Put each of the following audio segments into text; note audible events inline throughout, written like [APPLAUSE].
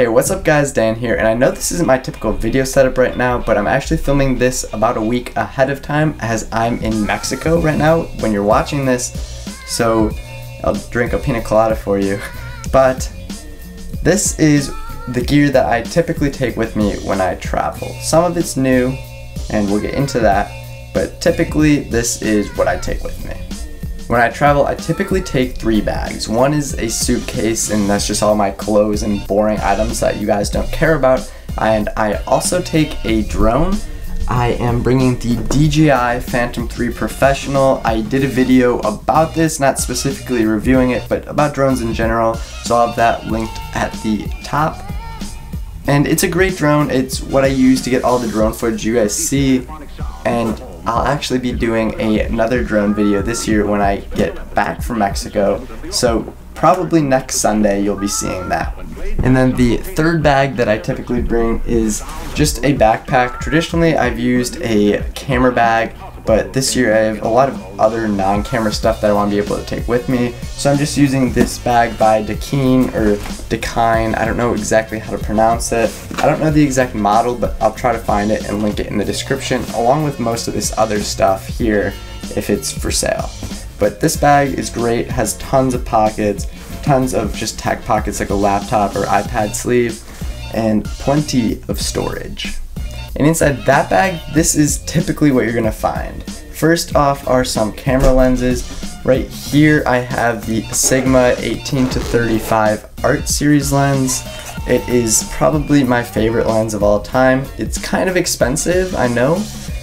Hey, what's up guys, Dan here, and I know this isn't my typical video setup right now, but I'm actually filming this about a week ahead of time as I'm in Mexico right now when you're watching this, so I'll drink a pina colada for you. [LAUGHS] But this is the gear that I typically take with me when I travel. Some of it's new, and we'll get into that, but typically this is what I take with me. When I travel, I typically take three bags. One is a suitcase, and that's just all my clothes and boring items that you guys don't care about. And I also take a drone. I am bringing the DJI Phantom 3 Professional. I did a video about this, not specifically reviewing it, but about drones in general. So I'll have that linked at the top. And it's a great drone. It's what I use to get all the drone footage you guys see. And I'll actually be doing a, another drone video this year when I get back from Mexico. So probably next Sunday you'll be seeing that. And then the third bag that I typically bring is just a backpack. Traditionally I've used a camera bag but this year I have a lot of other non-camera stuff that I want to be able to take with me. So I'm just using this bag by Dakine or Dakine. I don't know exactly how to pronounce it. I don't know the exact model, but I'll try to find it and link it in the description along with most of this other stuff here if it's for sale. But this bag is great, has tons of pockets, tons of just tech pockets like a laptop or iPad sleeve, and plenty of storage. And inside that bag, this is typically what you're gonna find. First off are some camera lenses. Right here I have the Sigma 18 to 35 Art Series lens. It is probably my favorite lens of all time. It's kind of expensive, I know,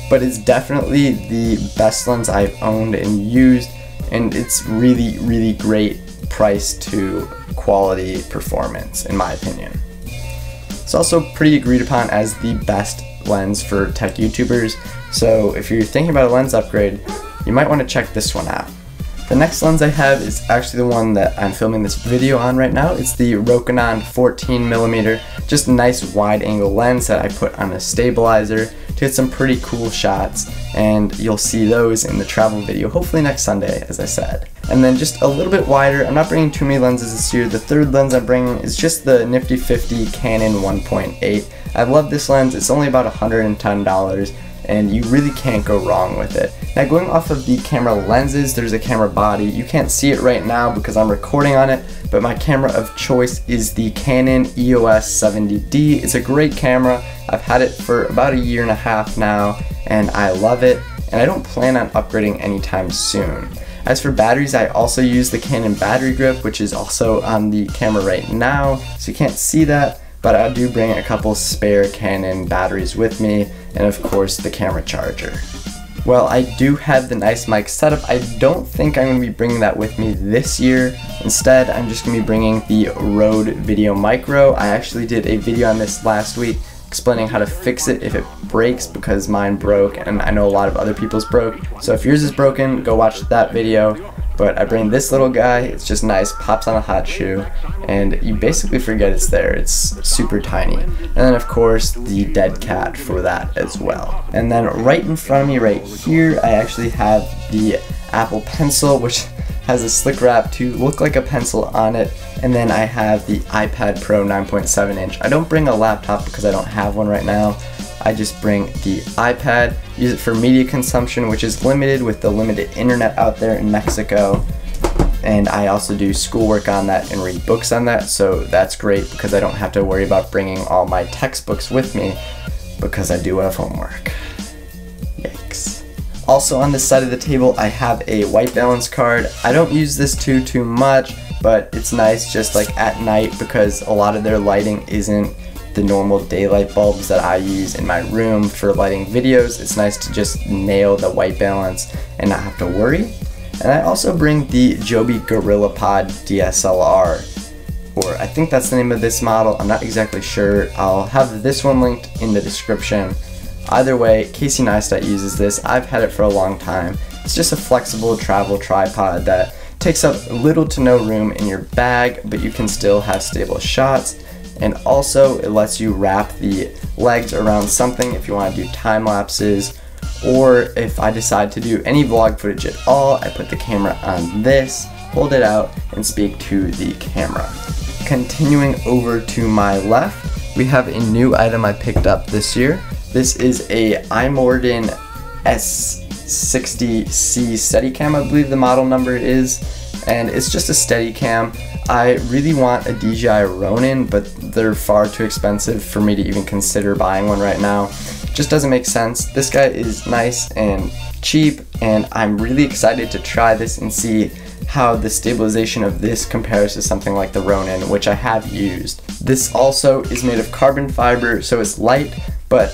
but it's definitely the best lens I've owned and used, and it's really, really great price to quality performance, in my opinion. It's also pretty agreed upon as the best lens for tech YouTubers, so if you're thinking about a lens upgrade, you might want to check this one out. The next lens I have is actually the one that I'm filming this video on right now. It's the Rokinon 14mm, just a nice wide angle lens that I put on a stabilizer to get some pretty cool shots and you'll see those in the travel video hopefully next Sunday as I said. And then just a little bit wider, I'm not bringing too many lenses this year. The third lens I'm bringing is just the Nifty 50 Canon 1.8. I love this lens, it's only about $110 and you really can't go wrong with it. Now going off of the camera lenses, there's a camera body. You can't see it right now because I'm recording on it, but my camera of choice is the Canon EOS 70D. It's a great camera. I've had it for about a year and a half now, and I love it, and I don't plan on upgrading anytime soon. As for batteries, I also use the Canon battery grip, which is also on the camera right now, so you can't see that, but I do bring a couple spare Canon batteries with me, and of course the camera charger. Well, I do have the nice mic setup. I don't think I'm going to be bringing that with me this year. Instead, I'm just going to be bringing the Rode Video Micro. I actually did a video on this last week explaining how to fix it if it breaks because mine broke and I know a lot of other people's broke. So if yours is broken, go watch that video. But I bring this little guy, it's just nice, pops on a hot shoe, and you basically forget it's there. It's super tiny. And then of course the dead cat for that as well. And then right in front of me right here, I actually have the Apple Pencil, which has a slick wrap to look like a pencil on it. And then I have the iPad Pro 9.7 inch. I don't bring a laptop because I don't have one right now. I just bring the iPad, use it for media consumption, which is limited with the limited internet out there in Mexico. And I also do schoolwork on that and read books on that, so that's great because I don't have to worry about bringing all my textbooks with me because I do have homework. Yikes. Also on this side of the table, I have a white balance card. I don't use this too, too much, but it's nice just like at night because a lot of their lighting isn't the normal daylight bulbs that I use in my room for lighting videos. It's nice to just nail the white balance and not have to worry. And I also bring the Joby GorillaPod DSLR, or I think that's the name of this model. I'm not exactly sure. I'll have this one linked in the description. Either way, Casey Neistat uses this. I've had it for a long time. It's just a flexible travel tripod that takes up little to no room in your bag, but you can still have stable shots and also it lets you wrap the legs around something if you want to do time lapses or if I decide to do any vlog footage at all I put the camera on this hold it out and speak to the camera continuing over to my left, we have a new item I picked up this year. This is a iMorden S60C Steadicam, I believe the model number is, and it's just a Steadicam. I really want a DJI Ronin, but they're far too expensive for me to even consider buying one right now. Just doesn't make sense. This guy is nice and cheap, and I'm really excited to try this and see how the stabilization of this compares to something like the Ronin, which I have used. This also is made of carbon fiber, so it's light, but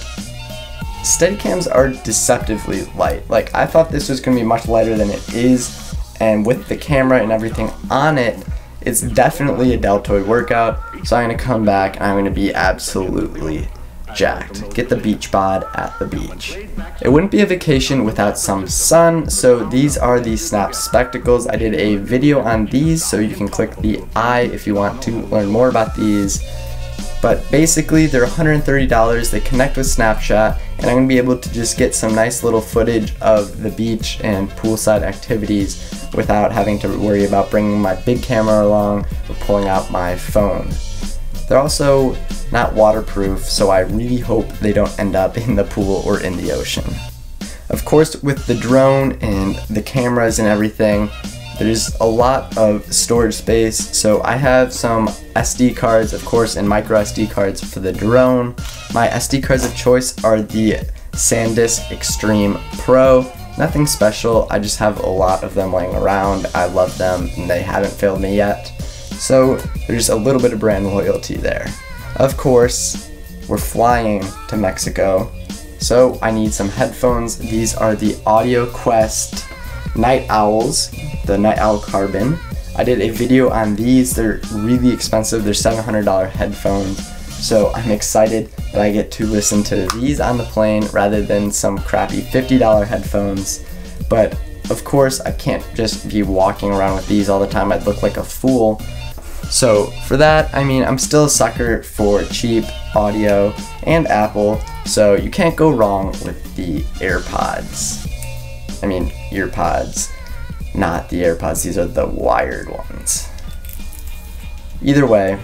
Steadicams are deceptively light. Like, I thought this was going to be much lighter than it is, and with the camera and everything on it, it's definitely a deltoid workout, so I'm going to come back and I'm going to be absolutely jacked. Get the beach bod at the beach. It wouldn't be a vacation without some sun, so these are the Snap Spectacles. I did a video on these, so you can click the I if you want to learn more about these. But basically, they're $130. They connect with Snapchat, and I'm to be able to just get some nice little footage of the beach and poolside activities without having to worry about bringing my big camera along or pulling out my phone. They're also not waterproof, so I really hope they don't end up in the pool or in the ocean. Of course, with the drone and the cameras and everything, there's a lot of storage space, so I have some SD cards, of course, and micro SD cards for the drone. My SD cards of choice are the SanDisk Extreme Pro. Nothing special, I just have a lot of them laying around. I love them, and they haven't failed me yet. So there's a little bit of brand loyalty there. Of course, we're flying to Mexico, so I need some headphones. These are the AudioQuest Night Owls, the Night Owl Carbon. I did a video on these. They're really expensive. They're $700 headphones. So I'm excited that I get to listen to these on the plane rather than some crappy $50 headphones. But of course, I can't just be walking around with these all the time. I'd look like a fool. So for that, I mean, I'm still a sucker for cheap audio and Apple, so you can't go wrong with the AirPods. I mean, earpods, not the AirPods, these are the wired ones. Either way,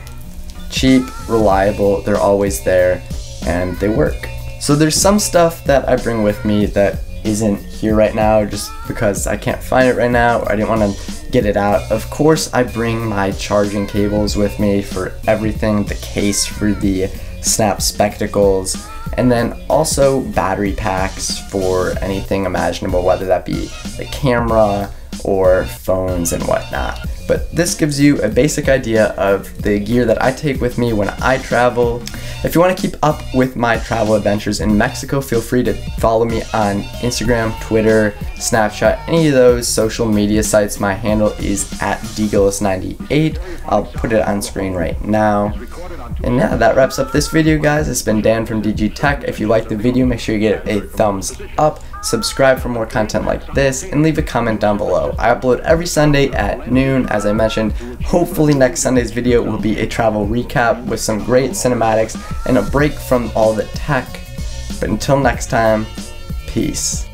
cheap, reliable, they're always there, and they work. So there's some stuff that I bring with me that isn't here right now just because I can't find it right now or I didn't want to get it out. Of course, I bring my charging cables with me for everything, the case for the Snap Spectacles, and then also battery packs for anything imaginable, whether that be the camera or phones and whatnot. But this gives you a basic idea of the gear that I take with me when I travel. If you want to keep up with my travel adventures in Mexico, feel free to follow me on Instagram, Twitter, Snapchat, any of those social media sites. My handle is at dgillis98. I'll put it on screen right now. And yeah, that wraps up this video, guys. It's been Dan from DGTech. If you liked the video, make sure you get a thumbs up, subscribe for more content like this, and leave a comment down below. I upload every Sunday at noon, as I mentioned. Hopefully next Sunday's video will be a travel recap with some great cinematics and a break from all the tech. But until next time, peace.